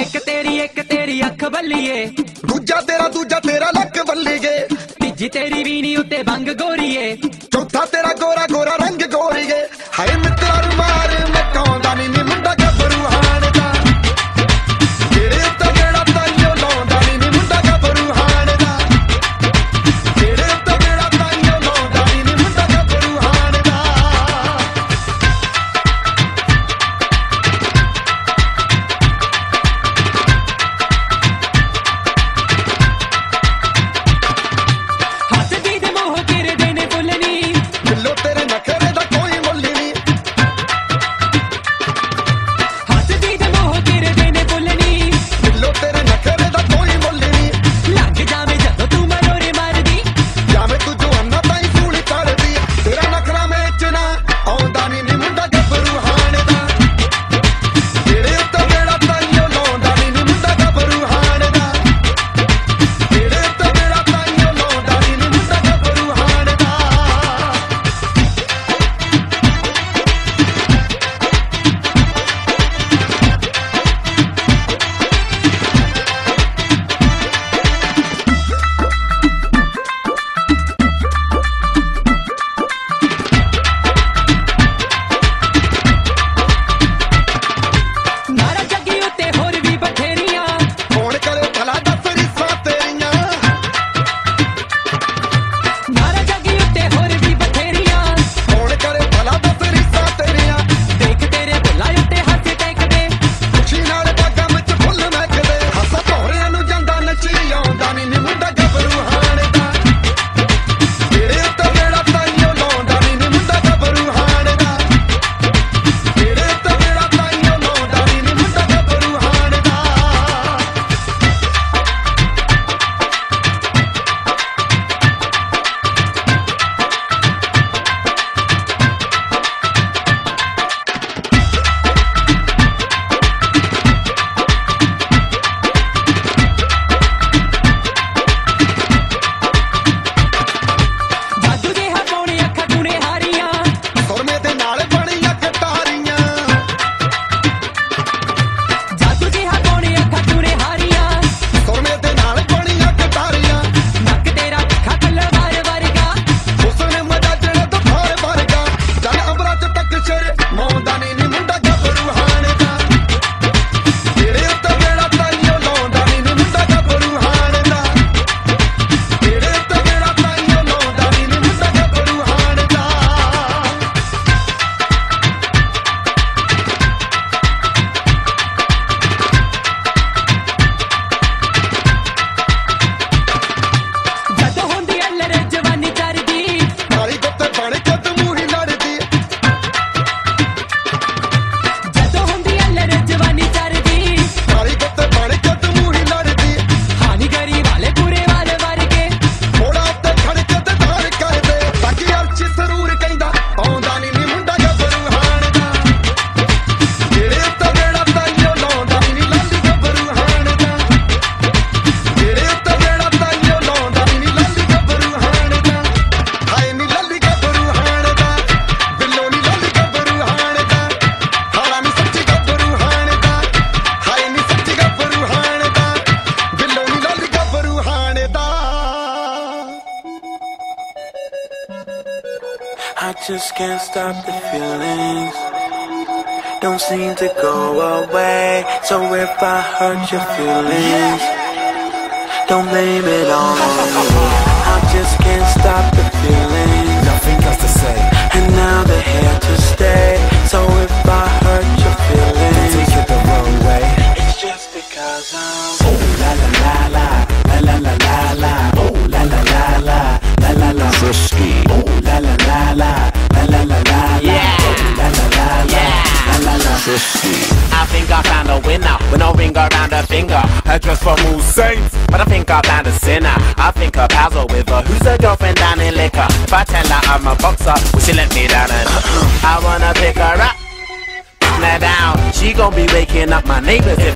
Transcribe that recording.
ਇੱਕ ਤੇਰੀ ਇੱਕ ਤੇਰੀ ਅੱਖ ਬੱਲੀਏ ਦੂਜਾ ਤੇਰਾ ਦੂਜਾ ਤੇਰਾ ਲੱਕ ਬੱਲੀਏ ਤੀਜੀ ਤੇਰੀ ਵੀਣੀ ਉੱਤੇ ਬੰਗ ਗੋਰੀਏ। ਚੌਥਾ ਤੇਰਾ ਗੋਰਾ ਗੋਰਾ I just can't stop the feelings. Don't seem to go away. So if I hurt your feelings Don't blame it on me. I just can't stop the feelings. Nothing else to say. I think I found a winner with no ring around her finger. Her dress from Moose Saints, but I think I found a sinner. I think her pals are with her. Who's her girlfriend down in liquor? If I tell her I'm a boxer, will she let me down? And I wanna pick her up, now down. She gon' be waking up my neighbors. If